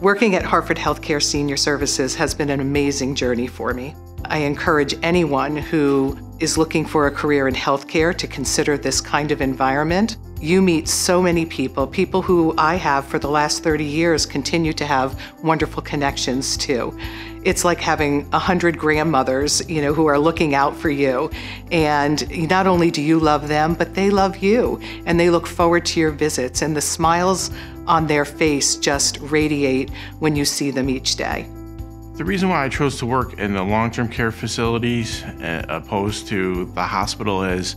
Working at Hartford Healthcare Senior Services has been an amazing journey for me. I encourage anyone who is looking for a career in healthcare to consider this kind of environment. You meet so many people, people who I have for the last 30 years continue to have wonderful connections to. It's like having a hundred grandmothers, you know, who are looking out for you. And not only do you love them, but they love you and they look forward to your visits and the smiles on their face just radiate when you see them each day. The reason why I chose to work in the long-term care facilities uh, opposed to the hospital is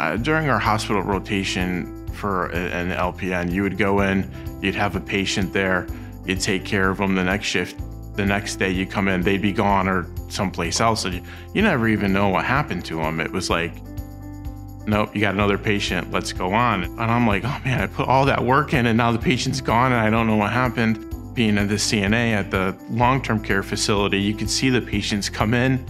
uh, during our hospital rotation for an LPN, you would go in, you'd have a patient there, you'd take care of them the next shift. The next day you come in, they'd be gone or someplace else. And you, never even know what happened to them. It was like, nope, you got another patient, let's go on. And I'm like, oh man, I put all that work in and now the patient's gone and I don't know what happened. Being at the CNA at the long-term care facility, you can see the patients come in,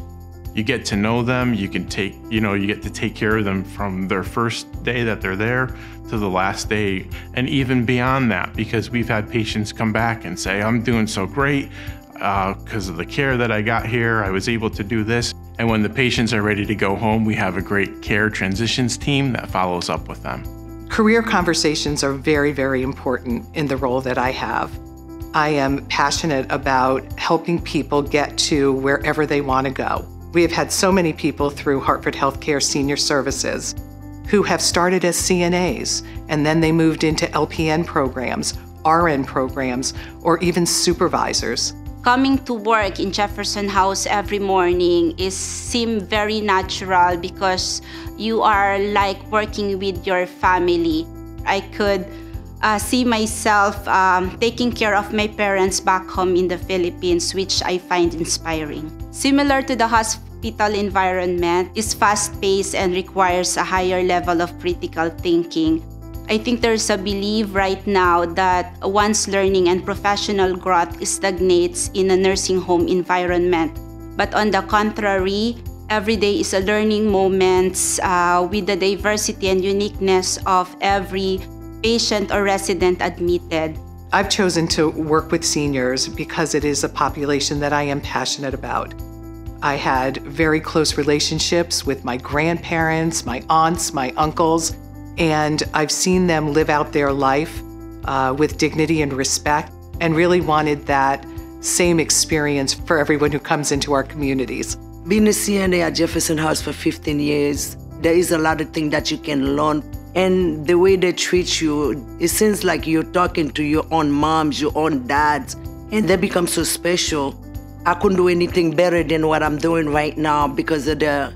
you get to know them, you can take, you know, you get to take care of them from their first day that they're there to the last day and even beyond that because we've had patients come back and say, I'm doing so great because uh, of the care that I got here, I was able to do this. And when the patients are ready to go home, we have a great care transitions team that follows up with them. Career conversations are very, very important in the role that I have. I am passionate about helping people get to wherever they want to go. We have had so many people through Hartford Healthcare Senior Services who have started as CNAs and then they moved into LPN programs, RN programs, or even supervisors coming to work in Jefferson House every morning is seem very natural because you are like working with your family. I could uh, see myself um, taking care of my parents back home in the Philippines, which I find inspiring. Similar to the hospital environment, is fast-paced and requires a higher level of critical thinking. I think there's a belief right now that one's learning and professional growth stagnates in a nursing home environment. But on the contrary, every day is a learning moment uh, with the diversity and uniqueness of every patient or resident admitted. I've chosen to work with seniors because it is a population that I am passionate about. I had very close relationships with my grandparents, my aunts, my uncles, and I've seen them live out their life uh, with dignity and respect and really wanted that same experience for everyone who comes into our communities. Being a CNA at Jefferson House for 15 years, there is a lot of things that you can learn. And the way they treat you, it seems like you're talking to your own moms, your own dads, and they become so special. I couldn't do anything better than what I'm doing right now because of the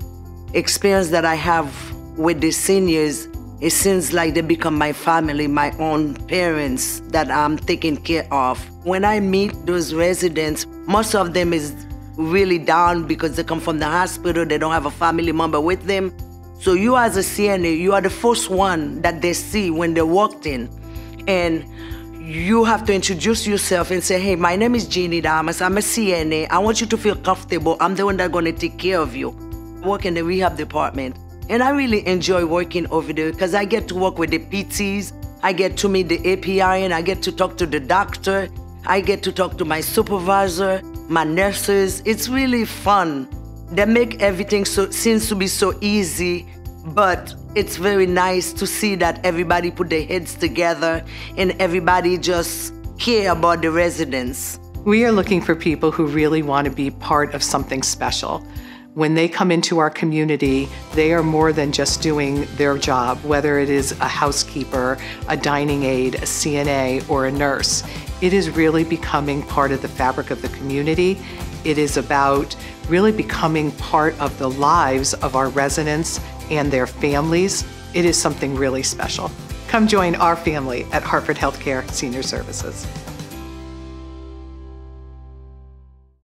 experience that I have with the seniors it seems like they become my family, my own parents that I'm taking care of. When I meet those residents, most of them is really down because they come from the hospital, they don't have a family member with them. So you as a CNA, you are the first one that they see when they walked in. And you have to introduce yourself and say, hey, my name is Jeannie Damas. I'm a CNA. I want you to feel comfortable. I'm the one that's going to take care of you. I work in the rehab department. And I really enjoy working over there because I get to work with the PTs, I get to meet the API, and I get to talk to the doctor, I get to talk to my supervisor, my nurses. It's really fun. They make everything so seems to be so easy, but it's very nice to see that everybody put their heads together and everybody just care about the residents. We are looking for people who really want to be part of something special. When they come into our community, they are more than just doing their job, whether it is a housekeeper, a dining aide, a CNA, or a nurse. It is really becoming part of the fabric of the community. It is about really becoming part of the lives of our residents and their families. It is something really special. Come join our family at Hartford Healthcare Senior Services.